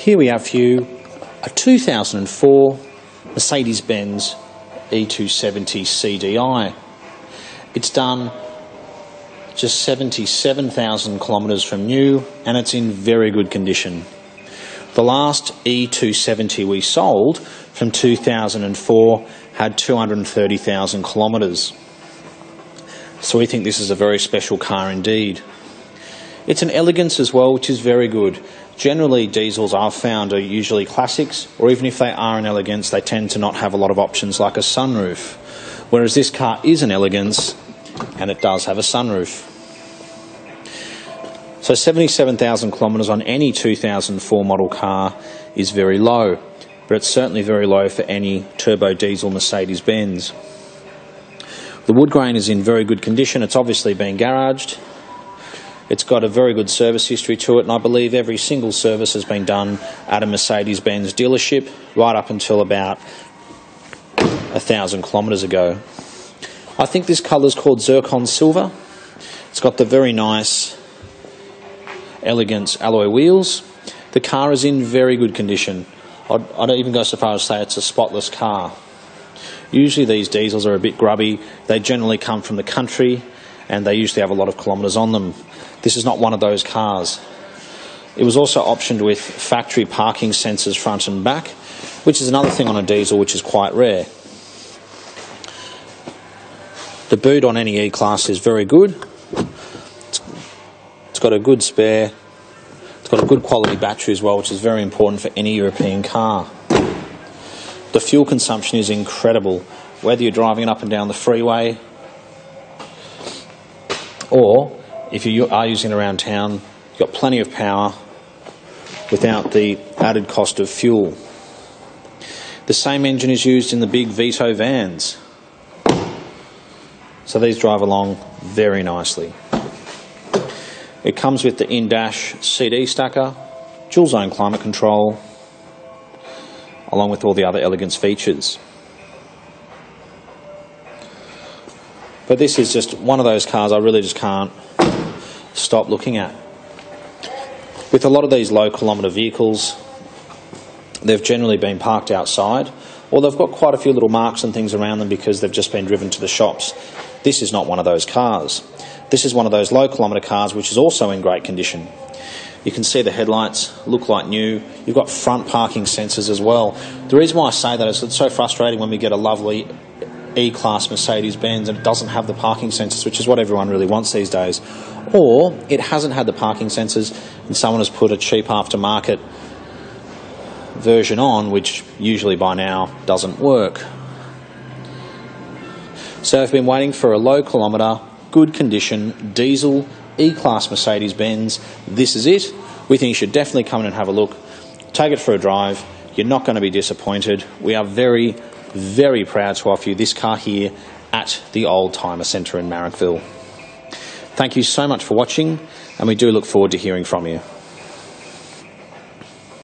Here we have for you a 2004 Mercedes Benz E270 CDI. It's done just 77,000 kilometres from new and it's in very good condition. The last E270 we sold from 2004 had 230,000 kilometres. So we think this is a very special car indeed. It's an elegance as well, which is very good. Generally, diesels I've found are usually classics, or even if they are an elegance, they tend to not have a lot of options like a sunroof. Whereas this car is an elegance, and it does have a sunroof. So 77,000 kilometres on any 2004 model car is very low, but it's certainly very low for any turbo diesel Mercedes Benz. The wood grain is in very good condition. It's obviously been garaged. It's got a very good service history to it, and I believe every single service has been done at a Mercedes Benz dealership right up until about a thousand kilometres ago. I think this colour is called Zircon Silver. It's got the very nice elegance alloy wheels. The car is in very good condition. I'd, I don't even go so far as to say it's a spotless car. Usually these diesels are a bit grubby. They generally come from the country and they usually have a lot of kilometres on them. This is not one of those cars. It was also optioned with factory parking sensors front and back, which is another thing on a diesel which is quite rare. The boot on any E-Class is very good. It's, it's got a good spare. It's got a good quality battery as well, which is very important for any European car. The fuel consumption is incredible, whether you're driving it up and down the freeway or if you are using it around town, you've got plenty of power without the added cost of fuel. The same engine is used in the big Vito vans. So these drive along very nicely. It comes with the in-dash CD stacker, dual zone climate control, along with all the other elegance features. But this is just one of those cars I really just can't stop looking at. With a lot of these low kilometre vehicles, they've generally been parked outside, or they've got quite a few little marks and things around them because they've just been driven to the shops. This is not one of those cars. This is one of those low kilometre cars which is also in great condition. You can see the headlights look like new. You've got front parking sensors as well. The reason why I say that is it's so frustrating when we get a lovely E Class Mercedes Benz and it doesn't have the parking sensors, which is what everyone really wants these days. Or it hasn't had the parking sensors and someone has put a cheap aftermarket version on, which usually by now doesn't work. So I've been waiting for a low kilometre, good condition diesel E Class Mercedes Benz. This is it. We think you should definitely come in and have a look. Take it for a drive. You're not going to be disappointed. We are very, very proud to offer you this car here at the Oldtimer Centre in Marrickville. Thank you so much for watching, and we do look forward to hearing from you.